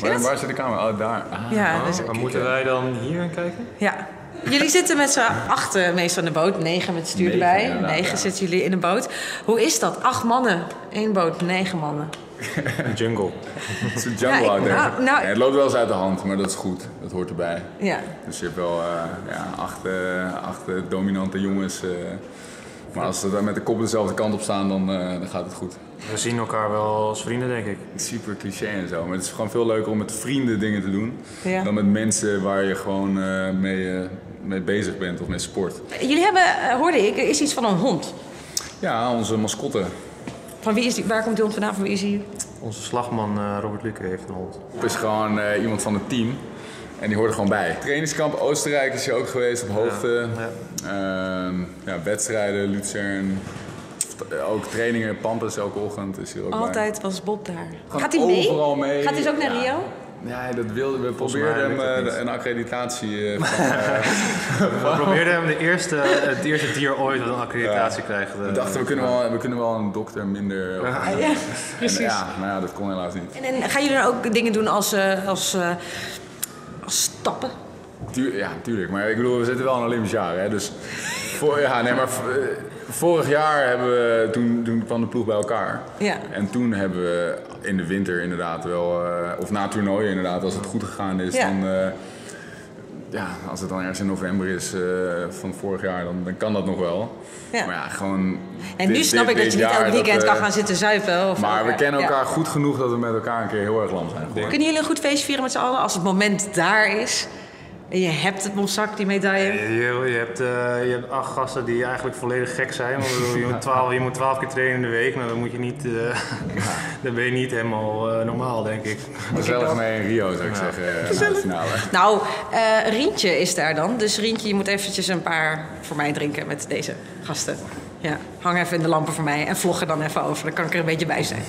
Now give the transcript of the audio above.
Waar, waar zit de camera? Oh, daar. Ah. Ja, dus, Maar moeten wij dan hier gaan kijken? ja. Jullie zitten met z'n achten meestal in de boot. Negen met stuur Negen, erbij. Negen ja. zitten jullie in de boot. Hoe is dat? Acht mannen, één boot, negen mannen. Een jungle. Het is een jungle Ja, ik- out there. nou- nou- Ja, het loopt wel eens uit de hand, maar dat is goed. Dat hoort erbij. Ja. Dus je hebt wel eh, ja, acht, eh, acht eh, dominante jongens. eh. Maar als ze dan met de kop dezelfde kant op staan, dan, eh, dan gaat het goed. We zien elkaar wel als vrienden, denk ik. Super cliché en zo, maar het is gewoon veel leuker om met vrienden dingen te doen. Ja. Dan met mensen waar je gewoon eh, mee, eh, mee bezig bent of met sport. Jullie hebben, hoorde ik, er is iets van een hond. Ja, onze mascotte. Van wie is die, waar komt die hond vandaan? Van wie is hij? Onze slagman eh, Robert Luke heeft een hond. is gewoon eh, iemand van het team. En die hoort er gewoon bij. Trainingskamp Oostenrijk is je ook geweest op hoogte. Ja. Ehm, ja, wedstrijden, Luzern. Ook trainingen, Pampus elke ochtend is hier ook bij. Altijd was Bob daar. Gewoon Gaat hij mee? overal mee. Gaat hij dus ook naar Ja. Rio? Nee, dat wilden we. probeerden hem eh, een accreditatie eh, van, eh, We probeerden hem de eerste, het eerste dier ooit een accreditatie krijgt. eh, We dachten, we kunnen, wel, we kunnen wel een dokter minder. Ja, En, precies. ja, maar ja, dat kon helaas niet. En, en gaan jullie dan ook dingen doen als, eh, als, eh, als stappen? Tuur- ja, tuurlijk. Maar ik bedoel, we zitten wel in een Olympisch jaar. Hè? Dus voor, ja, nee, maar eh, vorig jaar hebben we, toen, toen kwam de ploeg bij elkaar. Ja. En toen hebben we in de winter inderdaad wel, eh, of na toernooien inderdaad, als het goed gegaan is, Ja. dan... eh, ja, als het dan ergens in november is eh, van vorig jaar, dan, dan kan dat nog wel. Ja. Maar ja, gewoon... En dit- nu snap dit- ik dat je niet elk weekend dat, kan eh, gaan zitten zuipen. Of Maar we elkaar- kennen ja. elkaar goed genoeg dat we met elkaar een keer heel erg lam zijn geworden. Kunnen jullie een goed feest vieren met z'n allen als het moment daar is? En je hebt het Monsak, die medaille. Je, je, je hebt, eh, je hebt acht gasten die eigenlijk volledig gek zijn. Want je, moet twaalf, je moet twaalf keer trainen in de week. Nou, dan, moet je niet, eh, dan ben je niet helemaal eh, normaal, denk ik. Gezellig mee in Rio, zou ik zeggen, eh, na de finale. Nou, eh, Rientje is daar dan. Dus Rientje, je moet eventjes een paar voor mij drinken met deze gasten. Ja, hang even in de lampen voor mij en vlog er dan even over. Dan kan ik er een beetje bij zijn.